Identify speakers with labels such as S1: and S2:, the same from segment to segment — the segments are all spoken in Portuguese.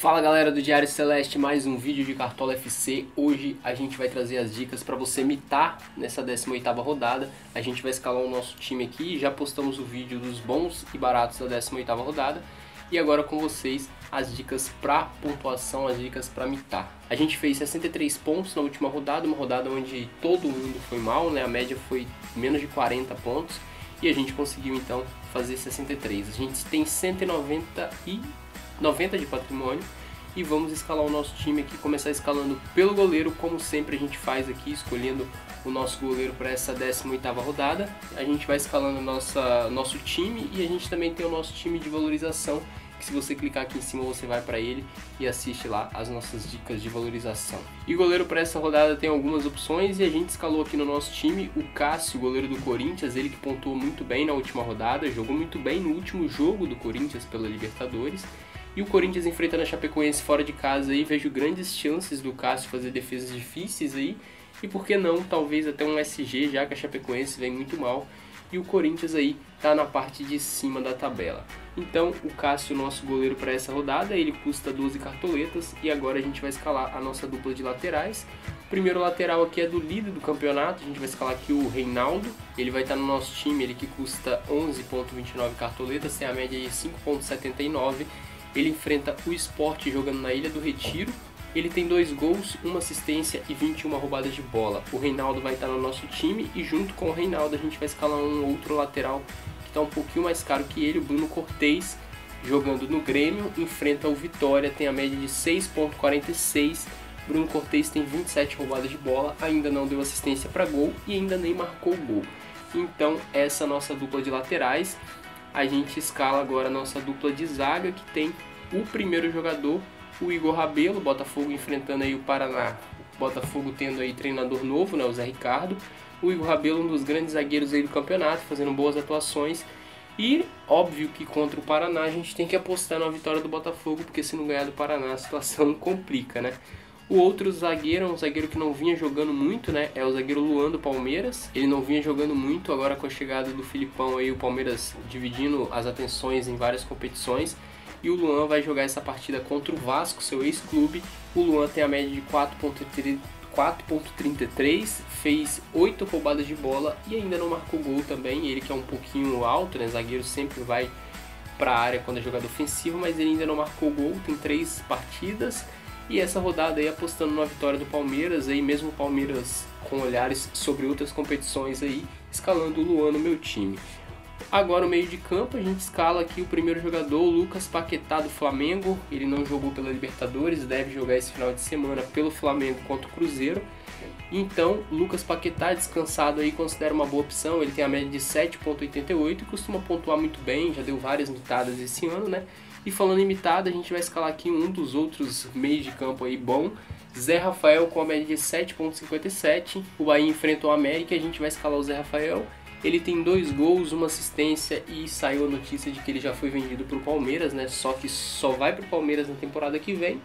S1: Fala galera do Diário Celeste, mais um vídeo de Cartola FC. Hoje a gente vai trazer as dicas para você mitar nessa 18ª rodada. A gente vai escalar o nosso time aqui, já postamos o vídeo dos bons e baratos da 18ª rodada. E agora com vocês as dicas para pontuação, as dicas para mitar. A gente fez 63 pontos na última rodada, uma rodada onde todo mundo foi mal, né? A média foi menos de 40 pontos e a gente conseguiu então fazer 63. A gente tem 190 e 90 de patrimônio e vamos escalar o nosso time aqui, começar escalando pelo goleiro, como sempre a gente faz aqui, escolhendo o nosso goleiro para essa 18ª rodada. A gente vai escalando nossa, nosso time e a gente também tem o nosso time de valorização, que se você clicar aqui em cima você vai para ele e assiste lá as nossas dicas de valorização. E goleiro para essa rodada tem algumas opções e a gente escalou aqui no nosso time o Cássio, goleiro do Corinthians, ele que pontuou muito bem na última rodada, jogou muito bem no último jogo do Corinthians pela Libertadores e o Corinthians enfrentando a Chapecoense fora de casa aí, vejo grandes chances do Cássio fazer defesas difíceis aí. E por que não, talvez até um SG, já que a Chapecoense vem muito mal. E o Corinthians aí tá na parte de cima da tabela. Então, o Cássio, nosso goleiro para essa rodada, ele custa 12 cartoletas e agora a gente vai escalar a nossa dupla de laterais. O primeiro lateral aqui é do líder do campeonato, a gente vai escalar aqui o Reinaldo. Ele vai estar tá no nosso time, ele que custa 11.29 cartoletas, tem a média de 5.79 ele enfrenta o esporte jogando na Ilha do Retiro. Ele tem dois gols, uma assistência e 21 roubadas de bola. O Reinaldo vai estar no nosso time e junto com o Reinaldo a gente vai escalar um outro lateral que está um pouquinho mais caro que ele, o Bruno Cortez, jogando no Grêmio, enfrenta o Vitória, tem a média de 6.46. Bruno Cortez tem 27 roubadas de bola, ainda não deu assistência para gol e ainda nem marcou gol. Então, essa é a nossa dupla de laterais a gente escala agora a nossa dupla de zaga, que tem o primeiro jogador, o Igor Rabelo, Botafogo enfrentando aí o Paraná. Botafogo tendo aí treinador novo, né, o Zé Ricardo. O Igor Rabelo, um dos grandes zagueiros aí do campeonato, fazendo boas atuações. E óbvio que contra o Paraná a gente tem que apostar na vitória do Botafogo, porque se não ganhar do Paraná a situação complica, né? O outro zagueiro é um zagueiro que não vinha jogando muito, né? É o zagueiro Luan do Palmeiras. Ele não vinha jogando muito, agora com a chegada do Filipão aí, o Palmeiras dividindo as atenções em várias competições. E o Luan vai jogar essa partida contra o Vasco, seu ex-clube. O Luan tem a média de 4.33, fez 8 roubadas de bola e ainda não marcou gol também. Ele que é um pouquinho alto, né? Zagueiro sempre vai para a área quando é jogador ofensivo, mas ele ainda não marcou gol, tem 3 partidas e essa rodada aí apostando na vitória do Palmeiras, aí mesmo o Palmeiras com olhares sobre outras competições aí, escalando o Luan no meu time. Agora no meio de campo a gente escala aqui o primeiro jogador, o Lucas Paquetá do Flamengo. Ele não jogou pela Libertadores, deve jogar esse final de semana pelo Flamengo contra o Cruzeiro. Então, Lucas Paquetá descansado aí considera uma boa opção. Ele tem a média de 7.88 e costuma pontuar muito bem, já deu várias mitadas esse ano, né? E falando em mitada, a gente vai escalar aqui um dos outros meios de campo aí bom. Zé Rafael com a média de 7.57. O Bahia enfrentou o América a gente vai escalar o Zé Rafael. Ele tem dois gols, uma assistência e saiu a notícia de que ele já foi vendido para o Palmeiras, né? Só que só vai para o Palmeiras na temporada que vem.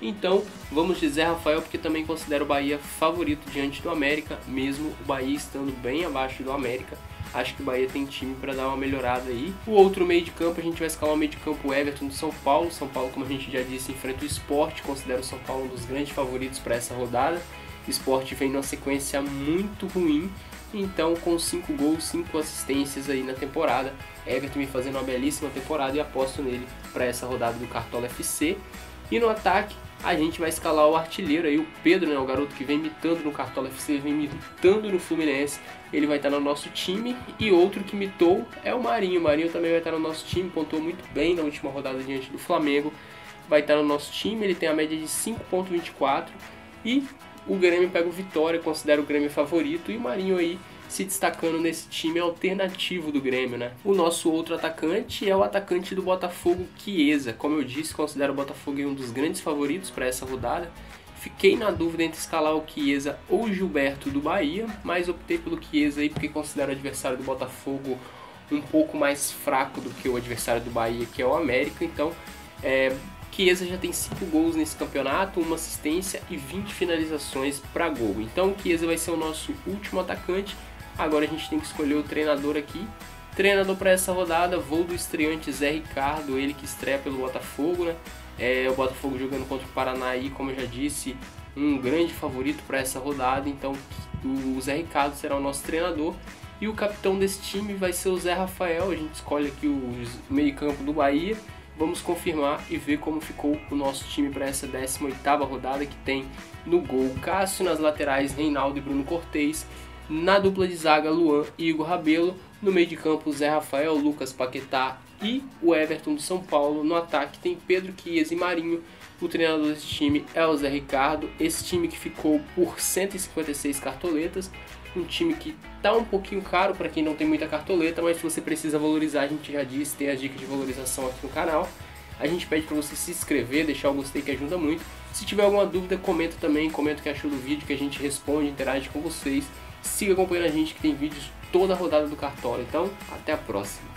S1: Então, vamos Zé Rafael, porque também considero o Bahia favorito diante do América, mesmo o Bahia estando bem abaixo do América. Acho que o Bahia tem time para dar uma melhorada aí. O outro meio de campo, a gente vai escalar o meio de campo Everton do São Paulo. São Paulo, como a gente já disse, enfrenta o esporte. Considero o São Paulo um dos grandes favoritos para essa rodada. O esporte vem numa sequência muito ruim. Então, com 5 gols, 5 assistências aí na temporada, Everton vem fazendo uma belíssima temporada e aposto nele para essa rodada do Cartola FC. E no ataque, a gente vai escalar o artilheiro aí, o Pedro, né, o garoto que vem mitando no Cartola FC, vem mitando no Fluminense, ele vai estar no nosso time. E outro que mitou é o Marinho, o Marinho também vai estar no nosso time, pontuou muito bem na última rodada diante do Flamengo, vai estar no nosso time, ele tem a média de 5.24 e o Grêmio pega o Vitória, considera o Grêmio favorito, e o Marinho aí se destacando nesse time alternativo do Grêmio, né? O nosso outro atacante é o atacante do Botafogo, Chiesa. Como eu disse, considero o Botafogo um dos grandes favoritos para essa rodada. Fiquei na dúvida entre escalar o Chiesa ou o Gilberto do Bahia, mas optei pelo Chiesa aí porque considero o adversário do Botafogo um pouco mais fraco do que o adversário do Bahia, que é o América. Então, é, Chiesa já tem 5 gols nesse campeonato, uma assistência e 20 finalizações para gol. Então, Chiesa vai ser o nosso último atacante Agora a gente tem que escolher o treinador aqui. Treinador para essa rodada, vou do estreante Zé Ricardo, ele que estreia pelo Botafogo, né? É, o Botafogo jogando contra o Paraná aí, como eu já disse, um grande favorito para essa rodada. Então o Zé Ricardo será o nosso treinador. E o capitão desse time vai ser o Zé Rafael. A gente escolhe aqui o meio-campo do Bahia. Vamos confirmar e ver como ficou o nosso time para essa 18ª rodada que tem no gol Cássio, nas laterais Reinaldo e Bruno Cortez, na dupla de zaga Luan e Igor Rabelo, no meio de campo Zé Rafael, Lucas Paquetá e o Everton do São Paulo. No ataque tem Pedro Quias e Marinho. O treinador desse time é o Zé Ricardo. Esse time que ficou por 156 cartoletas. Um time que tá um pouquinho caro para quem não tem muita cartoleta, mas se você precisa valorizar, a gente já disse, tem as dicas de valorização aqui no canal. A gente pede para você se inscrever, deixar o gostei que ajuda muito. Se tiver alguma dúvida, comenta também, comenta o que achou do vídeo que a gente responde, interage com vocês. Siga acompanhando a gente que tem vídeos toda a rodada do Cartola. Então, até a próxima.